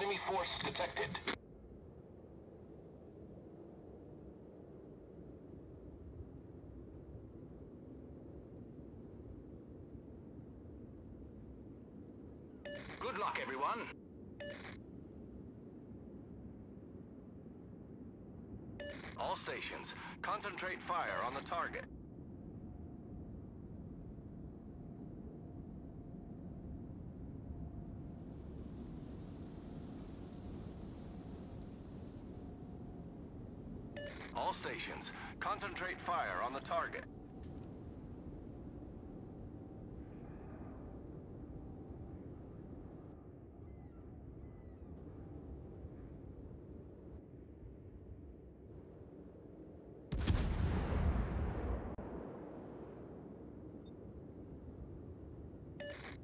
Enemy force detected. Good luck, everyone. All stations, concentrate fire on the target. All stations, concentrate fire on the target.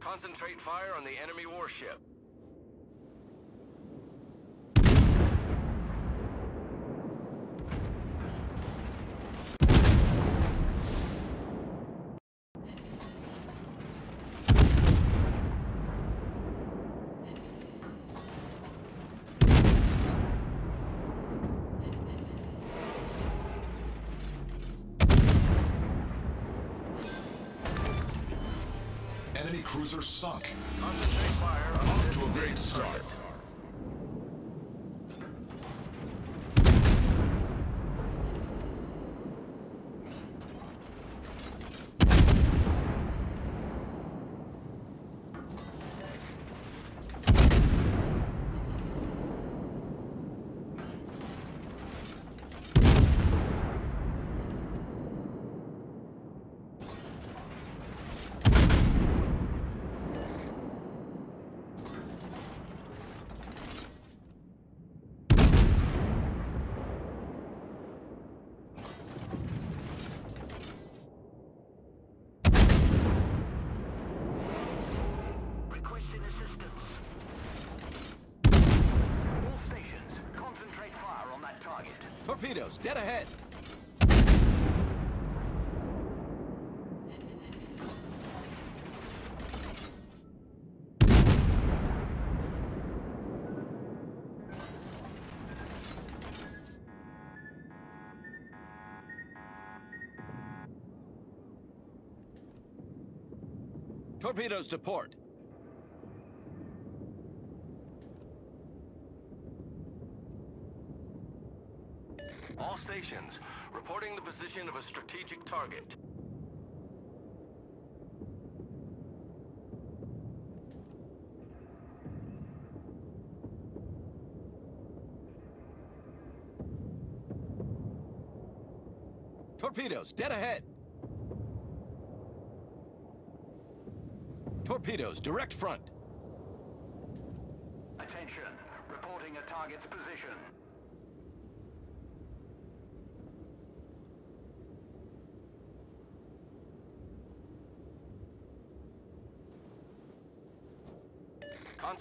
Concentrate fire on the enemy warship. Enemy cruiser sunk. Off to a great start. target. Requesting assistance. All stations, concentrate fire on that target. Torpedoes, dead ahead. Torpedoes to port. All reporting the position of a strategic target. Torpedoes, dead ahead. Torpedoes, direct front. Attention, reporting a target's position.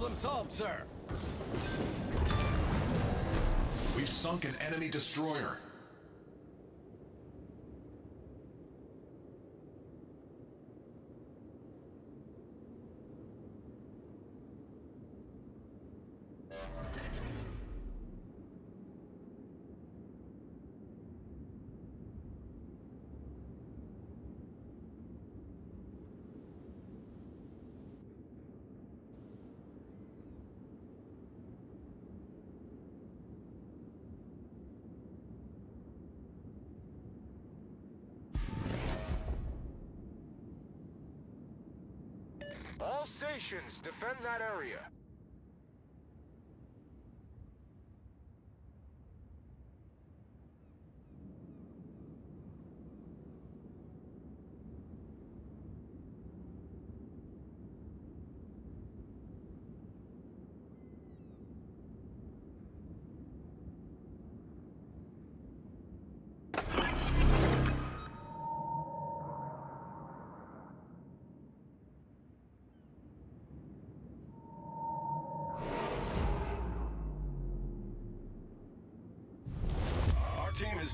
Problem solved, sir. We've sunk an enemy destroyer. All stations, defend that area.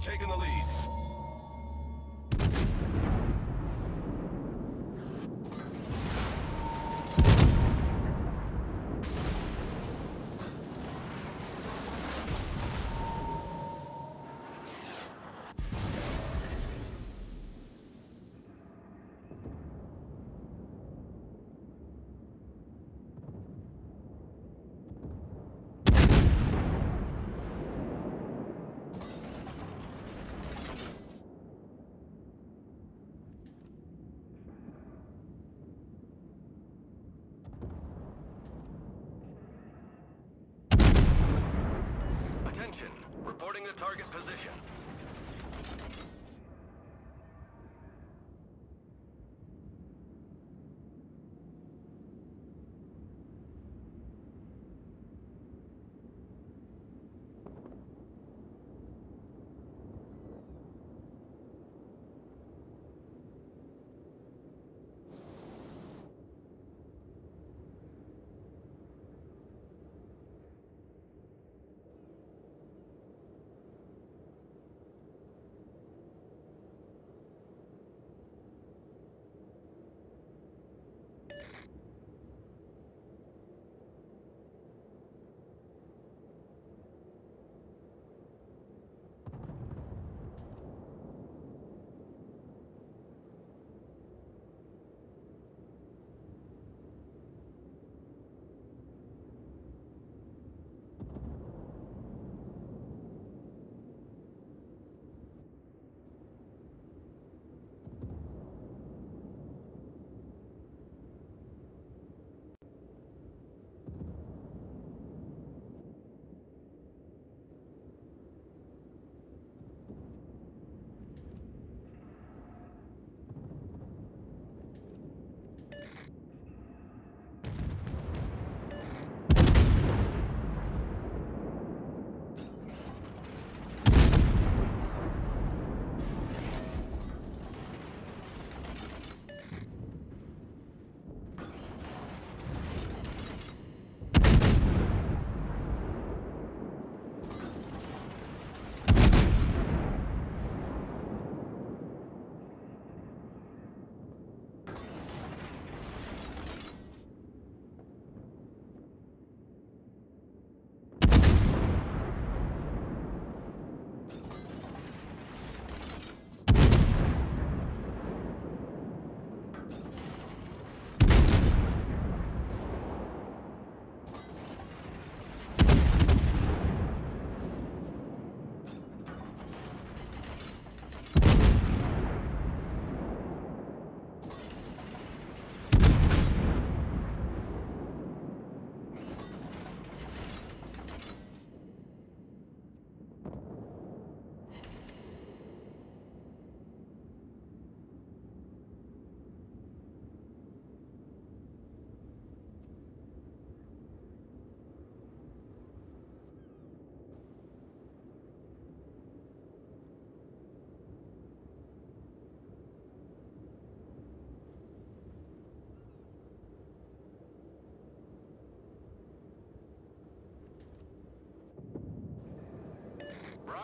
Taken the lead. Attention, reporting the target position.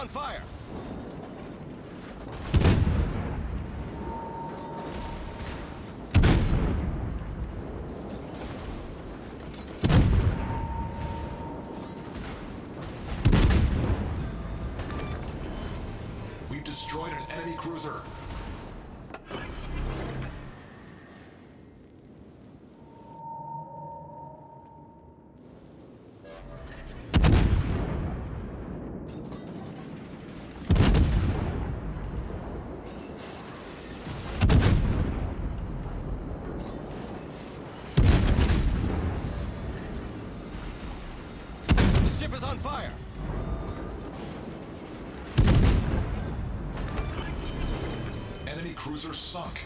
On fire! We've destroyed an enemy cruiser. Fire! Enemy cruiser sunk.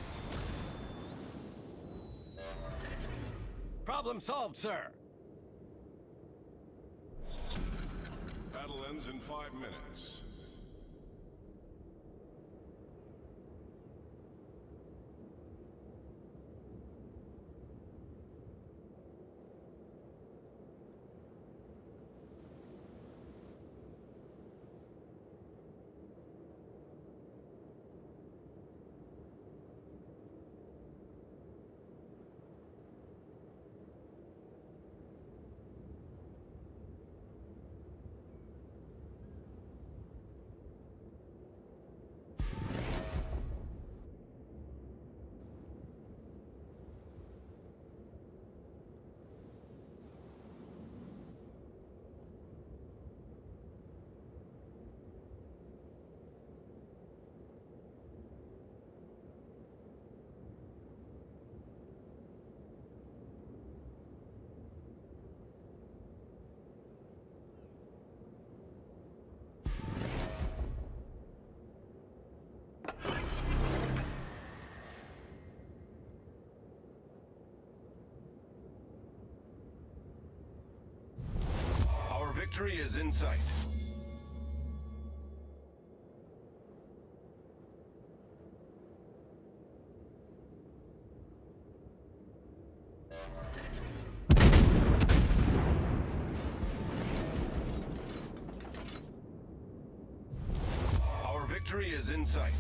Problem solved, sir! Battle ends in five minutes. Our victory is in sight. Our victory is in sight.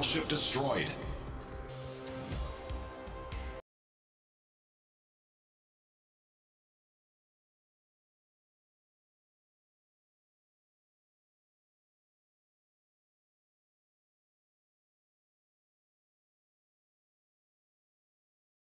Battleship destroyed.